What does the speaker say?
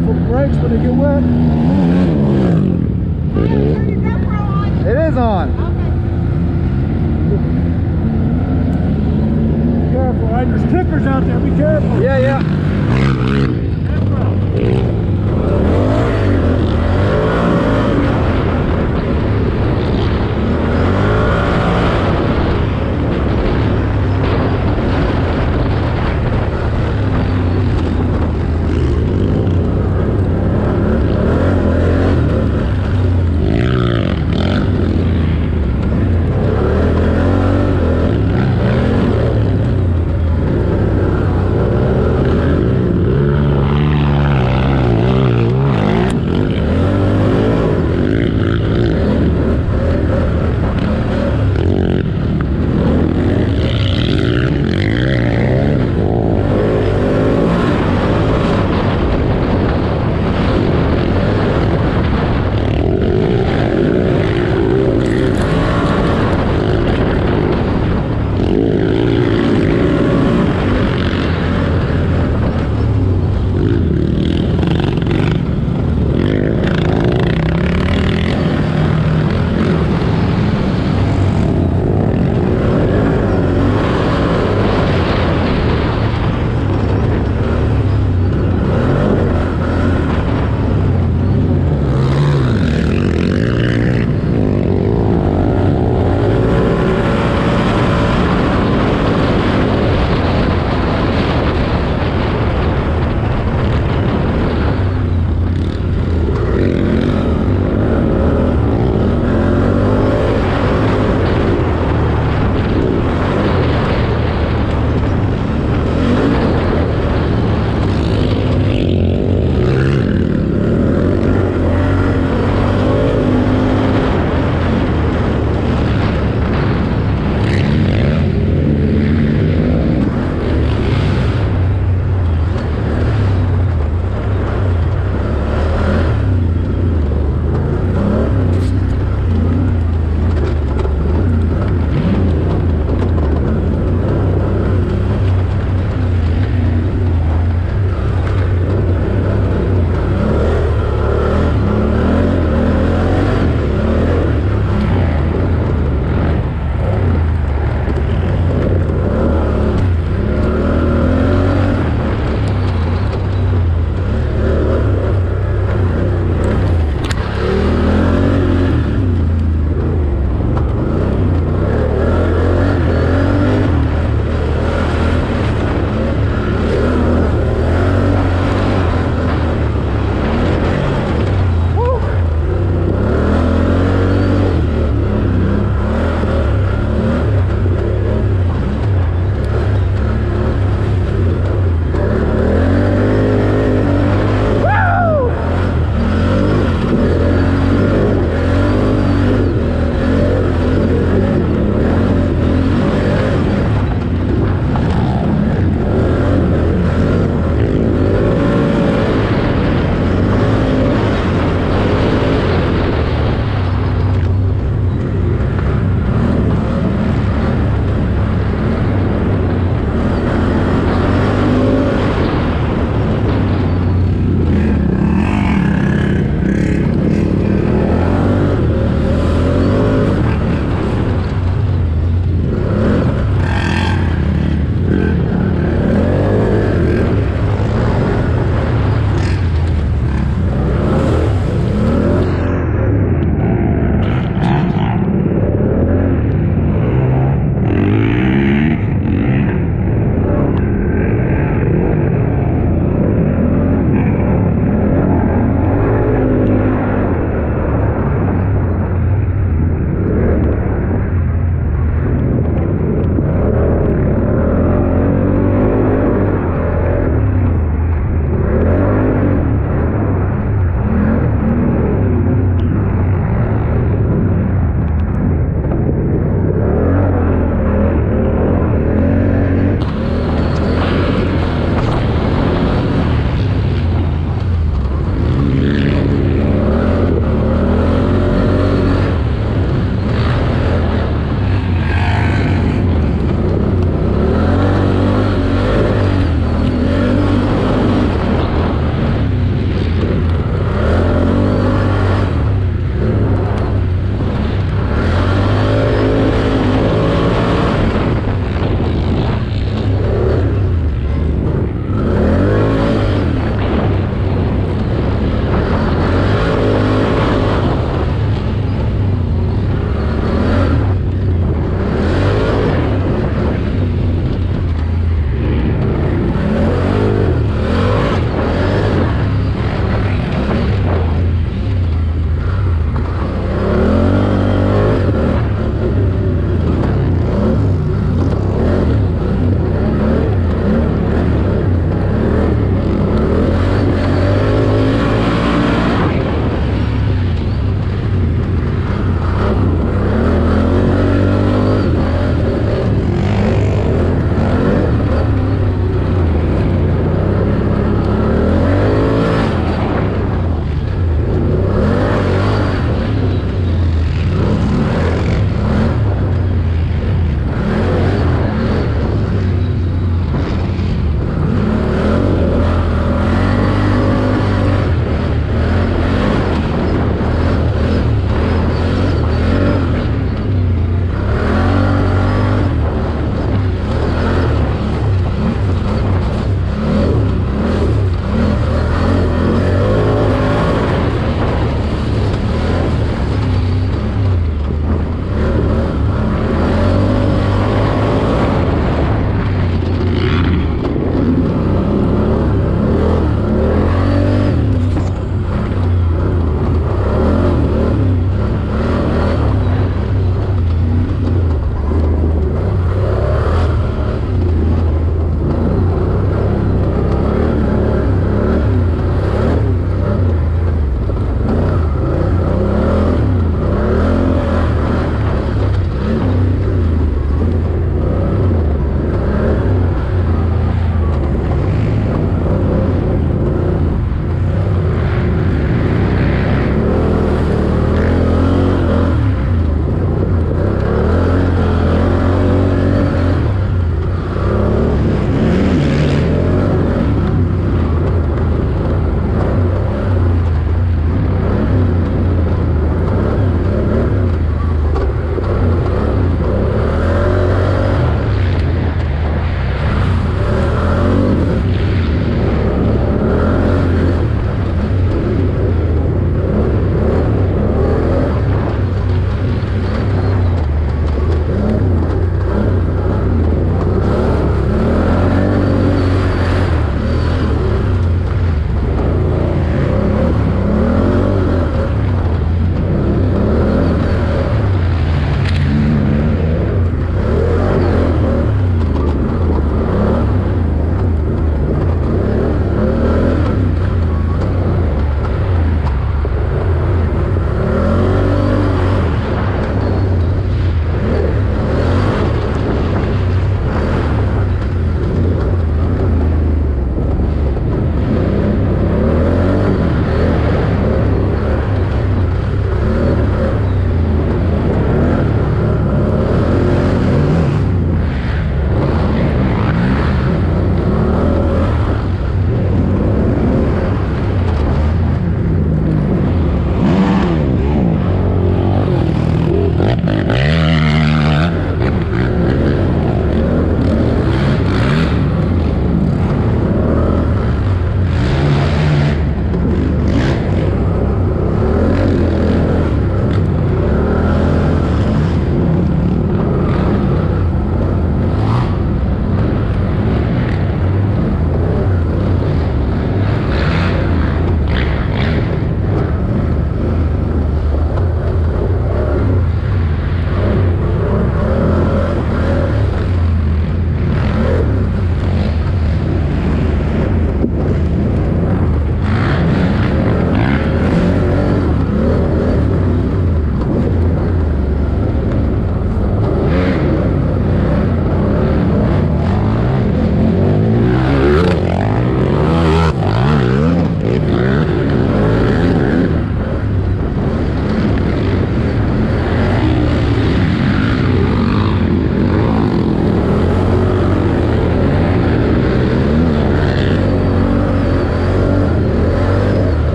careful the brakes when they get wet. It is on.